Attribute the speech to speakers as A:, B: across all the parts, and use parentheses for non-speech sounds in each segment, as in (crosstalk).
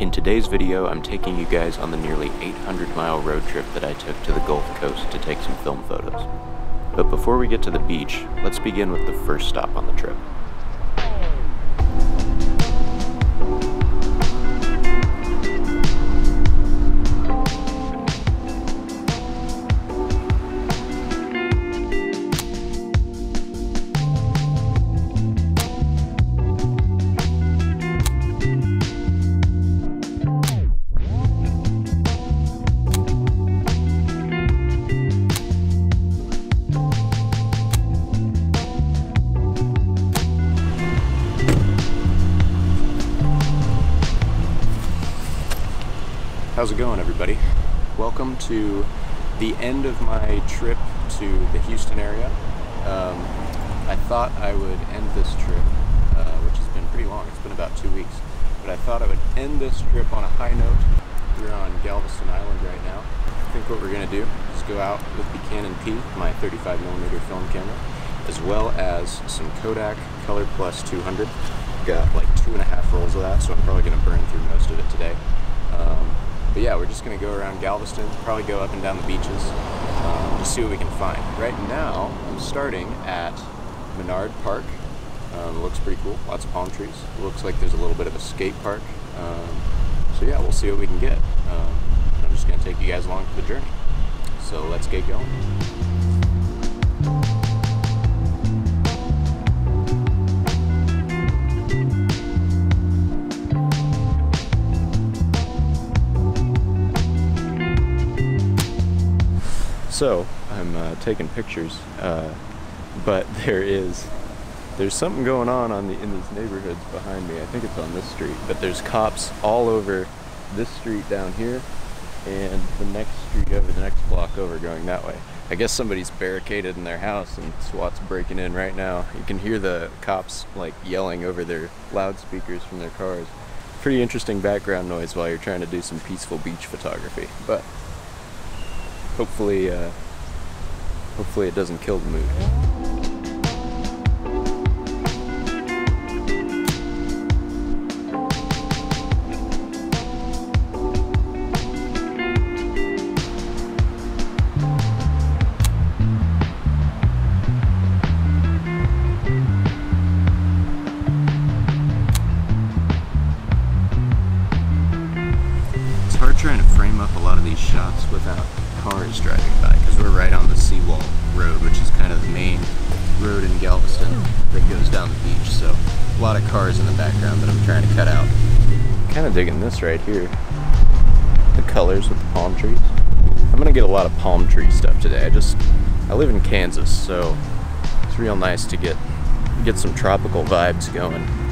A: In today's video, I'm taking you guys on the nearly 800 mile road trip that I took to the Gulf Coast to take some film photos. But before we get to the beach, let's begin with the first stop on the trip. How's it going, everybody? Welcome to the end of my trip to the Houston area. Um, I thought I would end this trip, uh, which has been pretty long, it's been about two weeks, but I thought I would end this trip on a high note. We're on Galveston Island right now. I think what we're gonna do is go out with the Canon P, my 35mm film camera, as well as some Kodak Color Plus 200. Got like two and a half rolls of that, so I'm probably gonna burn through most of it today. Um, but yeah, we're just gonna go around Galveston, probably go up and down the beaches, um, just see what we can find. Right now, I'm starting at Menard Park. Um, looks pretty cool, lots of palm trees. Looks like there's a little bit of a skate park. Um, so yeah, we'll see what we can get. Um, I'm just gonna take you guys along for the journey. So let's get going. So I'm uh, taking pictures, uh, but (laughs) there is there's something going on on the in these neighborhoods behind me. I think it's on this street, but there's cops all over this street down here and the next street over, the next block over, going that way. I guess somebody's barricaded in their house and SWAT's breaking in right now. You can hear the cops like yelling over their loudspeakers from their cars. Pretty interesting background noise while you're trying to do some peaceful beach photography, but hopefully, uh, hopefully it doesn't kill the mood. It's hard trying to frame up a lot of these shots without cars driving by because we're right on the Seawall Road, which is kind of the main road in Galveston that goes down the beach. So a lot of cars in the background that I'm trying to cut out. Kind of digging this right here. The colors with the palm trees. I'm gonna get a lot of palm tree stuff today. I just I live in Kansas, so it's real nice to get get some tropical vibes going.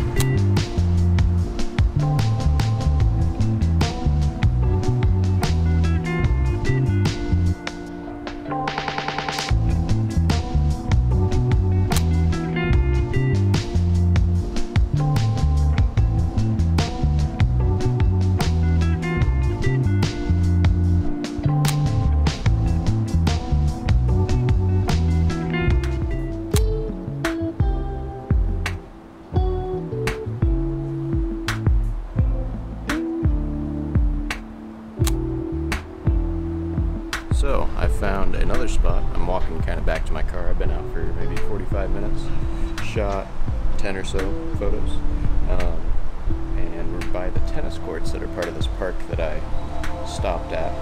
A: Shot 10 or so photos. Um, and we're by the tennis courts that are part of this park that I stopped at.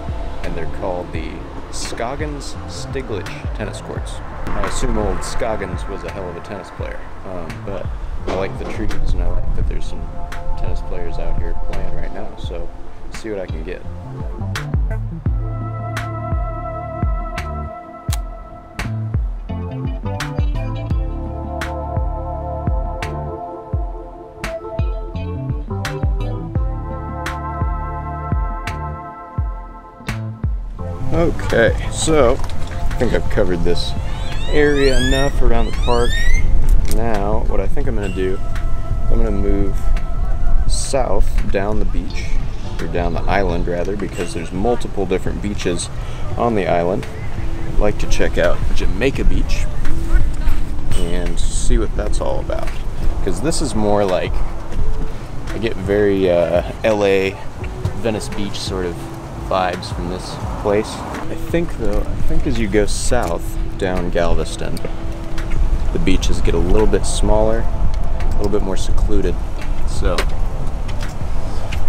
A: And they're called the Scoggins Stiglich tennis courts. I assume old Scoggins was a hell of a tennis player. Um, but I like the trees and I like that there's some tennis players out here playing right now. So see what I can get. Okay, so I think I've covered this area enough around the park. Now, what I think I'm to do, I'm to move south down the beach, or down the island rather, because there's multiple different beaches on the island. I'd like to check out Jamaica Beach and see what that's all about. Because this is more like I get very uh, LA, Venice Beach sort of vibes from this place. I think though, I think as you go south down Galveston, the beaches get a little bit smaller, a little bit more secluded. So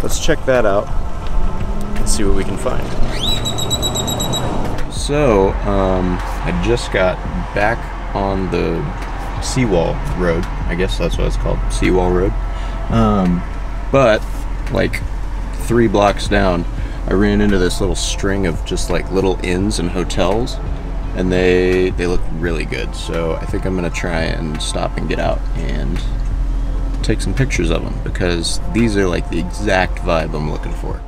A: let's check that out and see what we can find. So um, I just got back on the Seawall Road. I guess that's what it's called, Seawall Road. Um, but like three blocks down, I ran into this little string of just like little inns and hotels, and they they look really good. So I think I'm gonna try and stop and get out and take some pictures of them because these are like the exact vibe I'm looking for.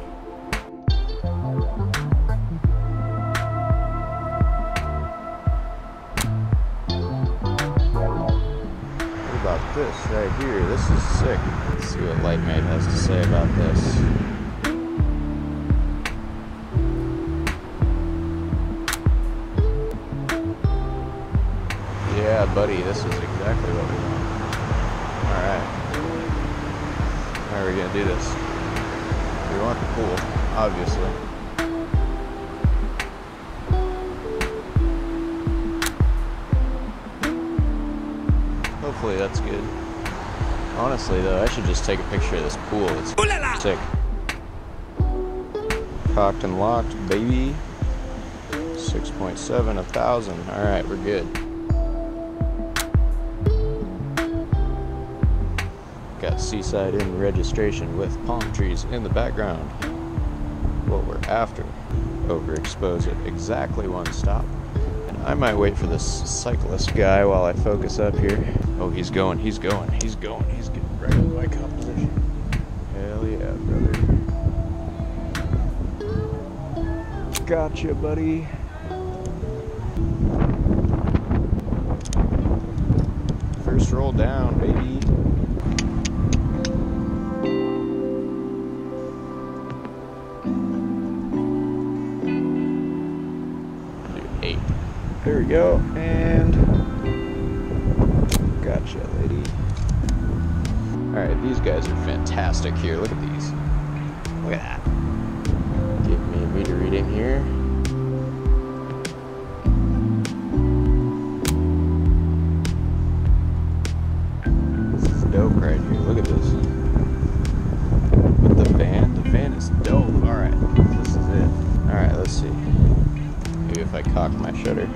A: What about this right here? This is sick. Let's see what Lightmate has to say about this. Buddy, this is exactly what we want. Alright. How are we gonna do this? We want the pool, obviously. Hopefully that's good. Honestly though, I should just take a picture of this pool. It's sick. Cocked and locked, baby. 6.7 a thousand. Alright, we're good. Got Seaside Inn registration with palm trees in the background. What we're after. Overexpose it. Exactly one stop. And I might wait for this cyclist guy while I focus up here. Oh, he's going, he's going, he's going, he's getting right in my composition. Hell yeah, brother. Gotcha, buddy. First roll down, baby. Go, and gotcha, lady. All right, these guys are fantastic here. Look at these. Look at that. Give me a meter reading here. This is dope right here. Look at this. With the van, the van is dope. All right, this is it. All right, let's see. Maybe if I cock my shutter.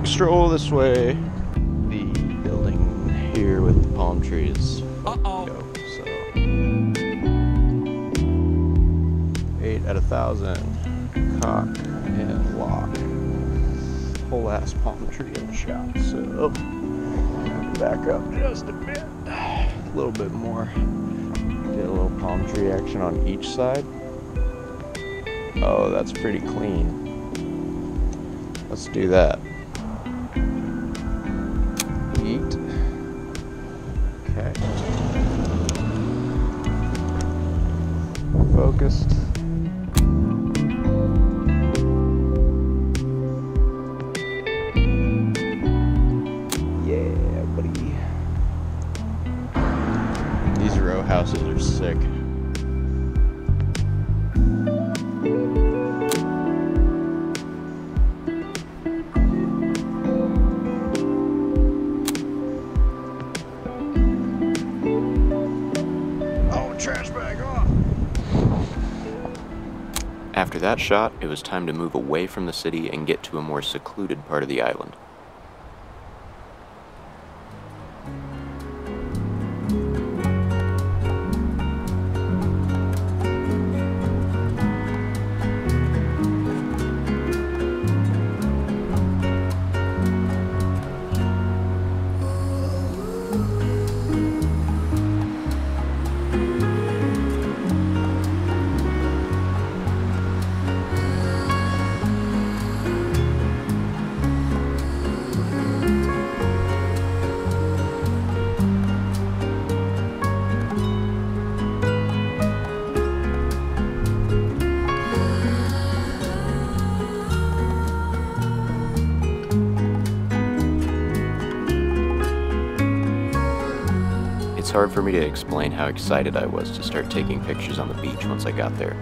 A: Quick stroll this way. The building here with the palm trees.
B: Uh-oh.
A: So eight out of thousand. Cock and lock. Whole ass palm tree in the shot. So back up just a bit. A little bit more. Get a little palm tree action on each side. Oh, that's pretty clean. Let's do that. Okay. Focused. Yeah, buddy. These row houses are sick. After that shot, it was time to move away from the city and get to a more secluded part of the island. It's hard for me to explain how excited I was to start taking pictures on the beach once I got there.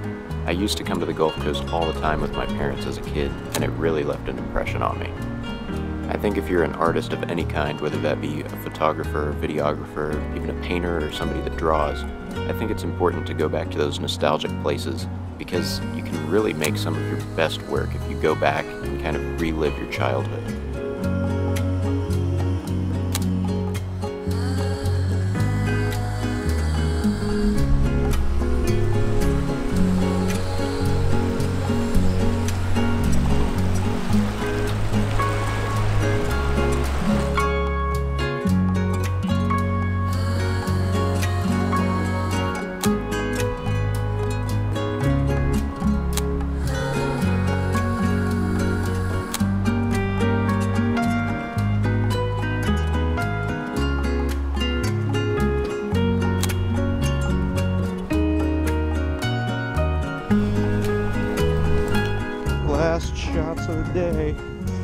A: I used to come to the Gulf Coast all the time with my parents as a kid, and it really left an impression on me. I think if you're an artist of any kind, whether that be a photographer, videographer, even a painter, or somebody that draws, I think it's important to go back to those nostalgic places because you can really make some of your best work if you go back and kind of relive your childhood.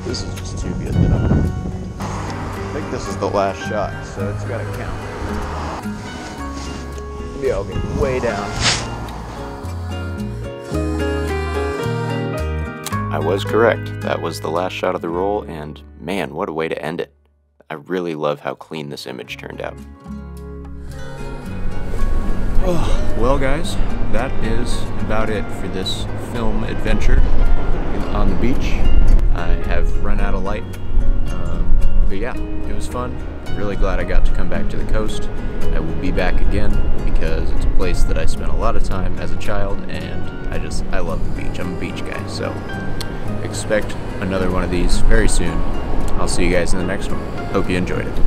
B: This is just too good. I think this is the last shot, so it's gotta count. Maybe I'll get way down.
A: I was correct. That was the last shot of the roll, and man, what a way to end it. I really love how clean this image turned out. Oh, (sighs) well, guys, that is about it for this film adventure on the beach. I have run out of light. Um, but yeah, it was fun. Really glad I got to come back to the coast. I will be back again because it's a place that I spent a lot of time as a child and I just, I love the beach. I'm a beach guy, so expect another one of these very soon. I'll see you guys in the next one. Hope you enjoyed it.